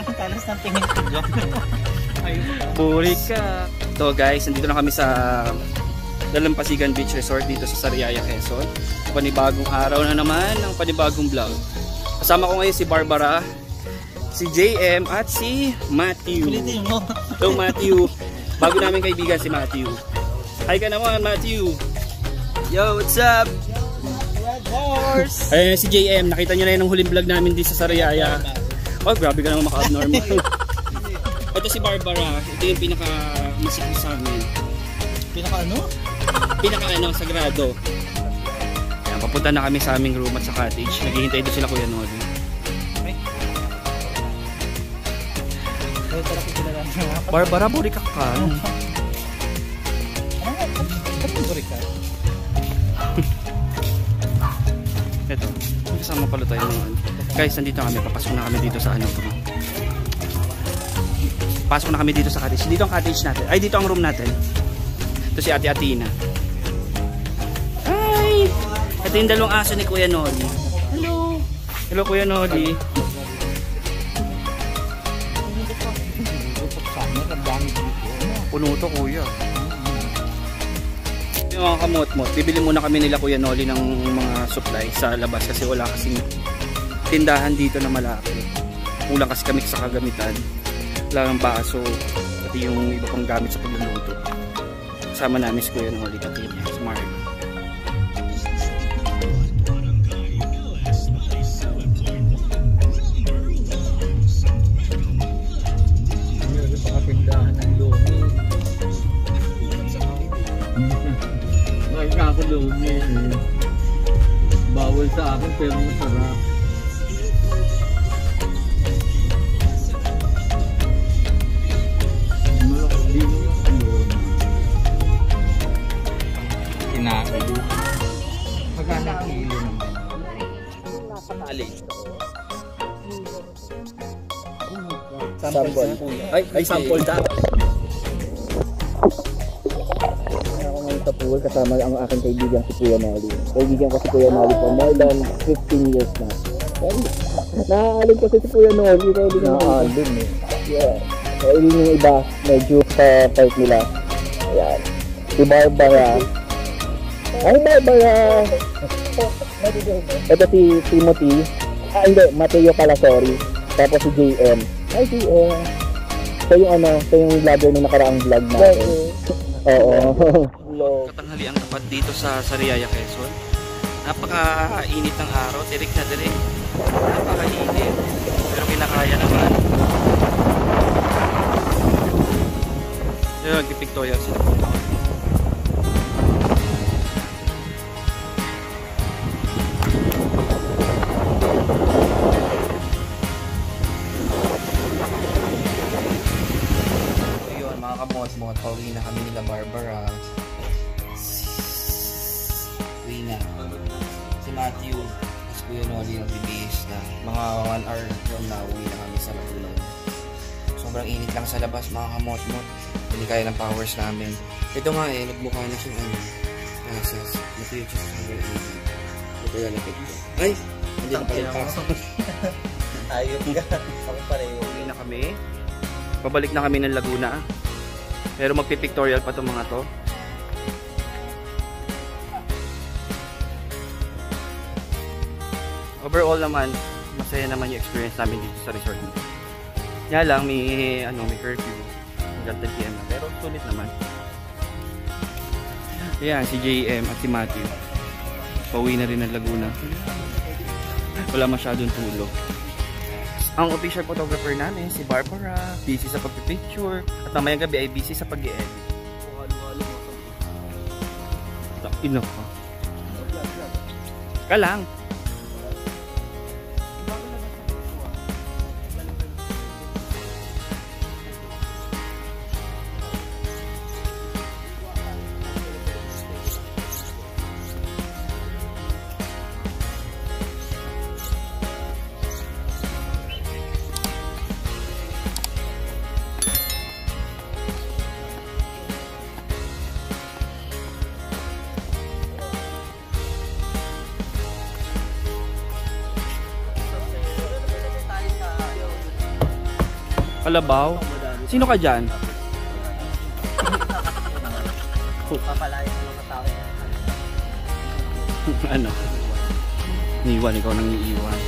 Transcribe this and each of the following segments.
ang talas ng tingin ko dyan. Buri ka. So guys, nandito na kami sa Dalampasigan Beach Resort dito sa Sariaya, Quezon. Panibagong araw na naman ng panibagong vlog. Kasama ko ngayon si Barbara, si JM at si Matthew. Ulitin mo. Hello Matthew. Bago namin kaibigan si Matthew. Hi ka naman Matthew. Yo, what's up? Horse! Ayun si JM, nakita niyo na yun ang huling vlog namin dito sa Sariaya. Oh, grabe ka naman maka-abnormal. Ito si Barbara, ito yung pinaka masikip sa amin. Pinaka ano? Pinaka ano, sagrado. Ayan, papunta na kami sa aming room at sa cottage. Naghihintay doon sila Kuya Noli. Kaya talaga kilala ng mga Barbara, buri ka ka. ka. Ito, kasama pala tayo ng ano. Guys, nandito kami. Papasok na kami dito sa ano room. Pasok na kami dito sa cottage. Dito ang cottage natin. Ay, dito ang room natin. Ito si Ate Atina. Hi! Ito yung dalawang aso ni Kuya Noli. Hello! Hello Kuya Noli. Puno to kuya. Yung mga kamot-mot, bibili muna kami nila Kuya Noli ng mga supply sa labas kasi wala kasing tindahan dito na malaki. Kulang kasi kami sa kagamitan. Wala ng baso, pati yung iba pang gamit sa pagluluto. Kasama namin si Kuya Noli at yun, si Alin? Sample. Ay, ay sample daw. ako ngayon sa pool kasama ang aking kaibigan si Kuya Noli. Kaibigan ko si Kuya Noli for more than 15 years na. Naaalin kasi si Kuya ko. Nakaalin eh. Yeah. Kaya yun yung iba, medyo sa part nila. Ayan. Si Barbara. Ay, Barbara! Ito si Timothy. Ah, hindi. Mateo pala, sorry. Tapos si JM. Hi, JM. Ito yung ano, ito yung vlogger nung nakaraang vlog natin. Oo. Katanghali ang tapat dito sa Sariaya, Quezon. Napaka-init ng araw, tirik na tirik. Napaka-init. Pero kinakaya naman. Yung nagpipictorial sila. Mga pauwi na kami nila Barbara. Uwi na. Si Matthew, as Kuya Noli ang bibihis na. Mga 1 hour from now, uwi na kami sa Laguna. Sobrang init lang sa labas, mga kamot-mot. Hindi kaya ng powers namin. Ito nga eh, nagmukha na siyang ano. Matuyot siya sa hanggang. Ito lalapit ko. Ay! Hindi na pala pasok. Ayun ka. Ako pareho. Uwi na kami. Pabalik na kami ng Laguna. Pero magpipictorial pa itong mga to. Overall naman, masaya naman yung experience namin dito sa resort nito. Kaya lang, may, ano, may curfew. Hanggang 10 PM. Pero sulit naman. Ayan, si JM at si Matthew. Pauwi na rin ng Laguna. Wala masyadong tulog. Ang official photographer namin, si Barbara, busy sa pagpipicture, at mamayang gabi ay busy sa pag-i-edit. Ino ka. Ka lang. Kalabaw? Sino ka dyan? Papalayan ng mga tao. ano? Iiwan, ikaw nang iiwan.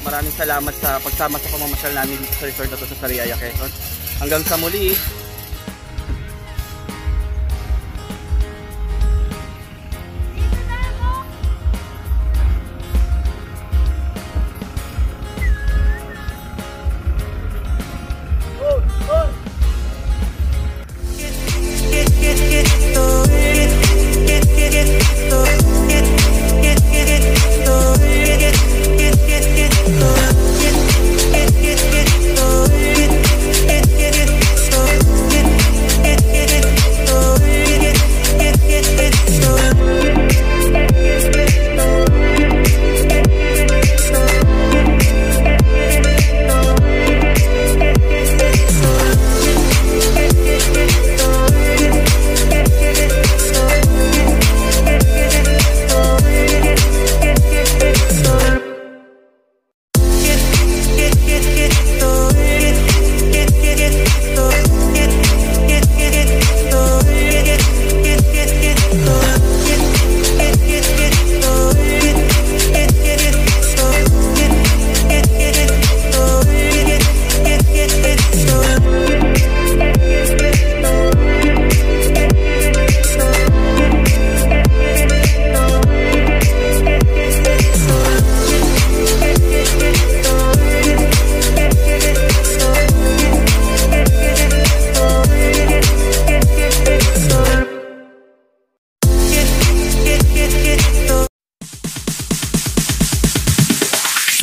Maraming salamat sa pagsama sa pamamasyal namin dito sa resort na to sa Sariaya, Quezon. Hanggang sa muli.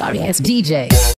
Sorry ass DJ.